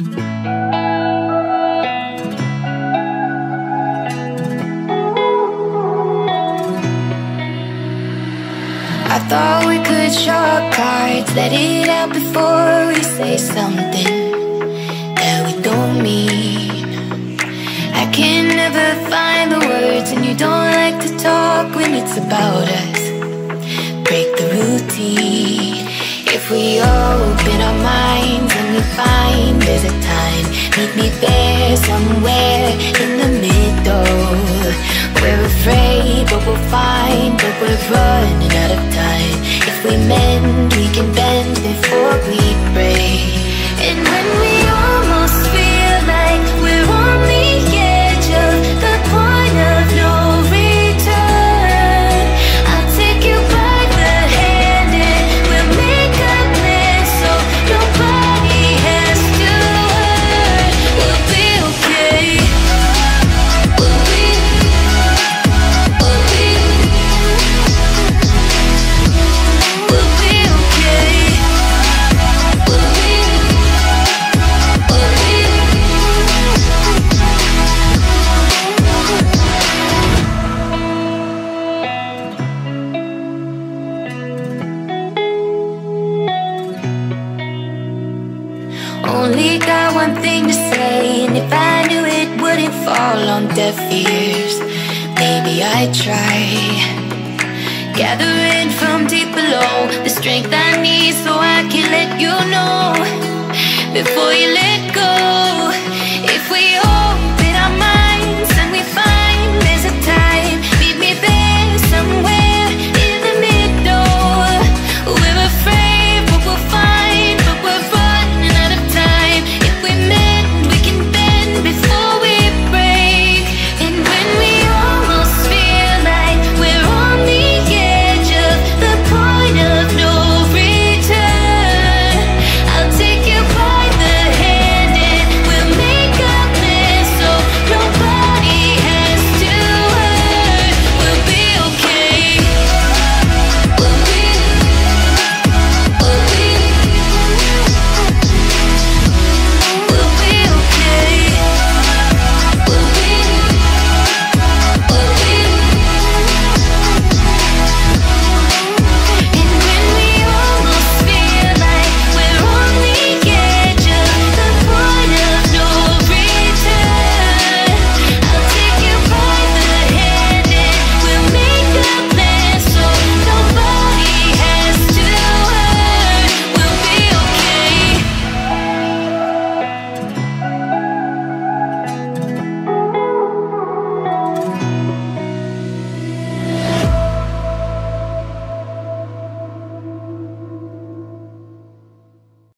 I thought we could show cards, let it out before we say something that we don't mean. I can never find the words, and you don't like to talk when it's about us. Break the routine. If we open our minds and we find we'll find But we're running out of time. If we mend, Only got one thing to say, and if I knew it wouldn't fall on deaf ears, maybe I'd try. Gathering from deep below the strength I need so I can let you know before you go.